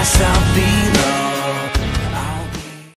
myself be